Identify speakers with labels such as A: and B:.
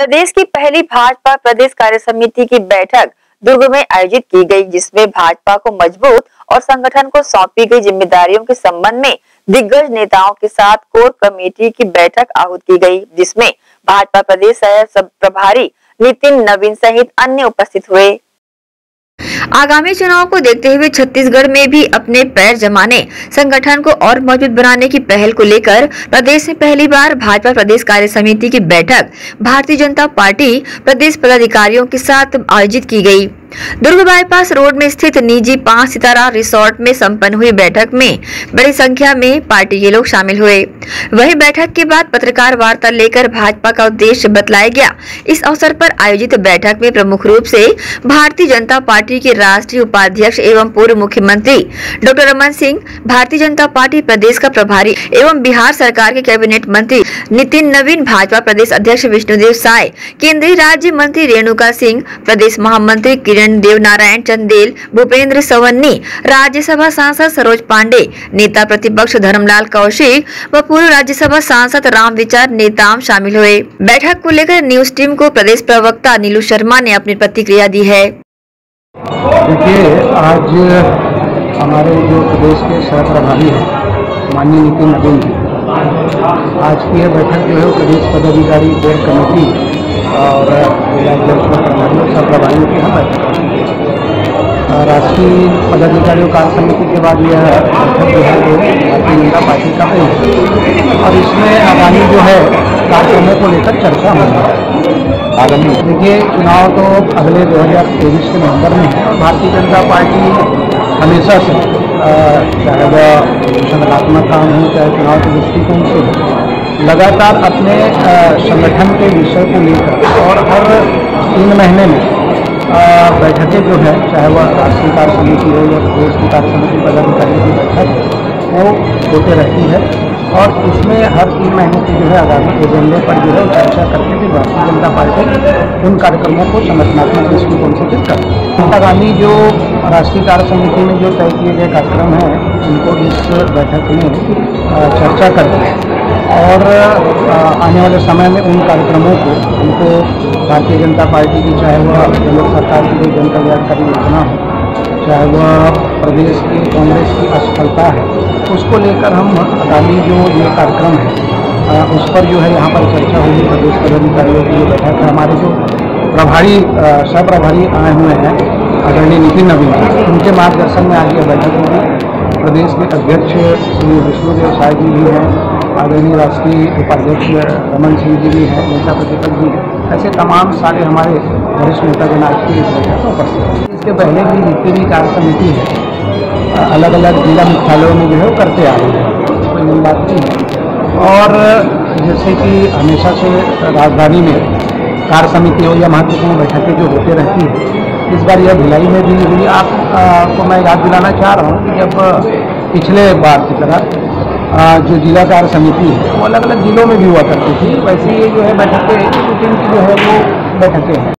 A: प्रदेश की पहली भाजपा प्रदेश कार्य समिति की बैठक दुर्ग में आयोजित की गई, जिसमें भाजपा को मज़बूत और संगठन को सौंपी गई जिम्मेदारियों के संबंध में दिग्गज नेताओं के साथ कोर कमेटी की बैठक आहूत की गई, जिसमें भाजपा प्रदेश प्रभारी नितिन नवीन सहित अन्य उपस्थित हुए। आगामी चुनाव को देखते हुए छत्तीसगढ़ में भी अपने पैर जमाने, संगठन को और मज़बूत बनाने की पहल को लेकर प्रदेश में पहली बार भाजपा प्रदेश कार्य समिति की बैठक, भारतीय जनता पार्टी प्रदेश पदाधिकारियों के साथ आयोजित की गई। दुर्ग बाईपास रोड में स्थित निजी पाँच सितारा रिसोर्ट में संपन्न हुई बैठक में बड़ी संख्या में पार्टी के लोग शामिल हुए। वही बैठक के बाद पत्रकार वार्ता लेकर भाजपा का उद्देश्य बतलाया गया। इस अवसर पर आयोजित बैठक में प्रमुख रूप से भारतीय जनता पार्टी के राष्ट्रीय उपाध्यक्ष एवं पूर्व मुख्यमंत्री डॉक्टर रमन सिंह, भारतीय जनता पार्टी प्रदेश का प्रभारी एवं बिहार सरकार के कैबिनेट मंत्री नितिन नवीन, भाजपा प्रदेश अध्यक्ष विष्णुदेव साय, केंद्रीय राज्य मंत्री रेणुका सिंह, प्रदेश महामंत्री किरण किरण देव नारायण चंदेल, भूपेंद्र सवन्नी, राज्यसभा सांसद सरोज पांडे, नेता प्रतिपक्ष धर्मलाल कौशिक व पूर्व राज्यसभा सांसद राम विचार नेताम शामिल हुए। बैठक को लेकर न्यूज़ टीम को प्रदेश प्रवक्ता नीलू शर्मा ने अपनी प्रतिक्रिया दी है।
B: देखिए, आज हमारे जो प्रदेश के सह प्रभारी है, माननीय नितिन नवीन जी, आज की यह बैठक जो है प्रदेश पदाधिकारी बोर्ड कमेटी और जिलाध्यक्ष प्रभारियों सह प्रभारियों की हम राष्ट्रीय पदाधिकारियों कार्य समिति के बाद यह बैठक जो है वो भारतीय जनता पार्टी का है। और इसमें आगामी जो है कार्यक्रमों को लेकर चर्चा होगी। आगामी देखिए, चुनाव तो अगले 2023 के नवंबर में है भारतीय जनता पार्टी हमेशा से चाहे वह संगठनात्मक काम हो, चाहे चुनाव के दृष्टिकोण से लगातार अपने संगठन के विषय को लेकर और हर तीन महीने में बैठकें जो है, चाहे वह राष्ट्रीय कार्य समिति हो या प्रदेश की कार्य समिति, पदाधिकारी की बैठक वो होते रहती है। और इसमें हर तीन महीने की जो है आगामी एजेंडे पर जो है चर्चा करके भी भारतीय जनता पार्टी उन कार्यक्रमों को संगठनात्मक दृष्टिकोण से फिर कर आगामी जो राष्ट्रीय कार्य समिति में जो तय किए गए कार्यक्रम हैं, उनको इस बैठक में चर्चा करके और आने वाले समय में उन कार्यक्रमों को, उनको भारतीय जनता पार्टी की चाहे वह लोक सरकार की कोई जन कल्याणकारी योजना हो चाहे वह प्रदेश की कांग्रेस की असफलता है। उसको लेकर हम आगामी जो ये कार्यक्रम है उस पर जो है यहाँ पर चर्चा होगी। प्रदेश पदाधिकारियों की बैठक है। हमारे जो प्रभारी प्रभारी आए हुए हैं, आदरणीय नितिन नवीन, उनके मार्गदर्शन में आज यह बैठक होगी। प्रदेश के अध्यक्ष श्री विष्णुदेव साय जी भी हैं, आदरणीय राष्ट्रीय उपाध्यक्ष रमन सिंह जी भी हैं, नेता प्रतिपक्ष जी ऐसे तमाम सारे हमारे वरिष्ठ नेता की इस बैठक उपस्थित इसके पहले भी जितनी भी कार्य समिति है अलग अलग जिला मुख्यालयों में जो है वो करते आ रहे हैं। कोई नई बात नहीं है। और जैसे कि हमेशा से राजधानी में कार्य समिति हो या महत्वपूर्ण बैठकें जो होते रहती हैं, इस बार यह भिलाई में भी हुई। आपको मैं याद दिलाना चाह रहा हूँ कि जब पिछले बार की तरह जो जिला कार्य समिति है, वो अलग अलग जिलों में भी हुआ करती थी, वैसे ये जो है बैठकें की जो है वो बैठकें हैं।